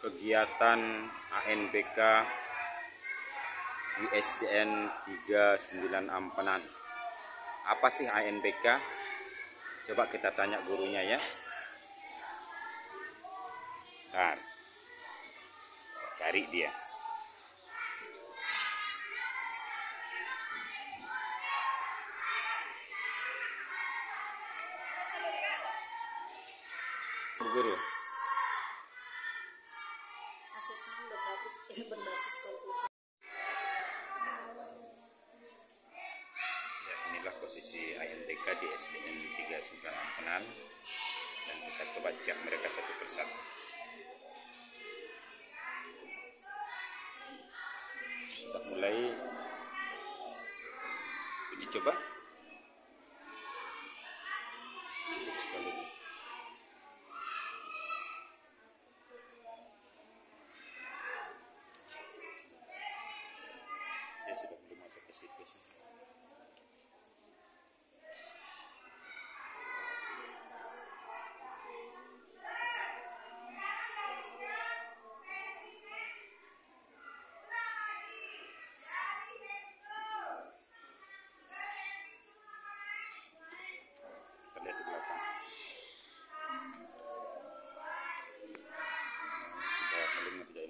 kegiatan ANBK USDN 39 Ampenan. Apa sih ANBK? Coba kita tanya gurunya ya. Bentar. Cari dia. Guru. Asesmen berbasis eh, berbasis komputer Ya, inilah posisi di SDN 39 Ampenan dan kita coba cek mereka satu persatu. Sudah mulai uji coba? Sekali. Ya sudah belum masuk ke situs. Kita lihat di belakang. Sudah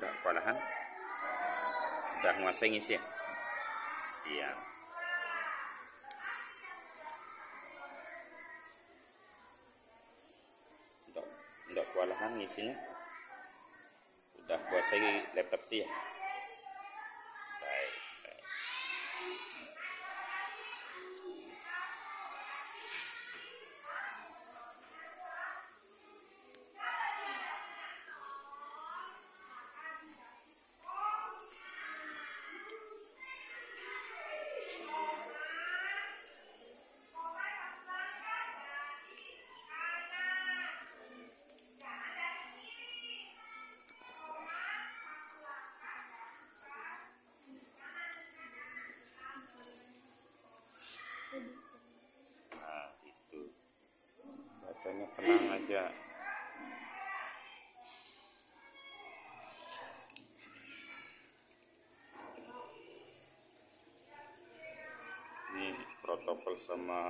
Enggak kewalahan? Udah nguasai ngisi ya? Siap. Enggak, enggak kewalahan ngisinya? Udah kuasai laptop? Baik, Bacanya tenang aja. Ini protokol sama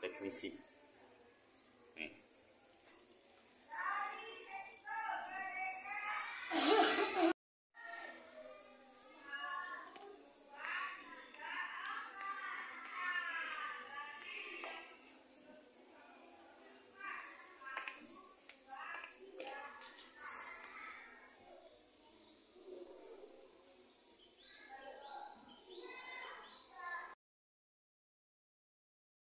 teknisi.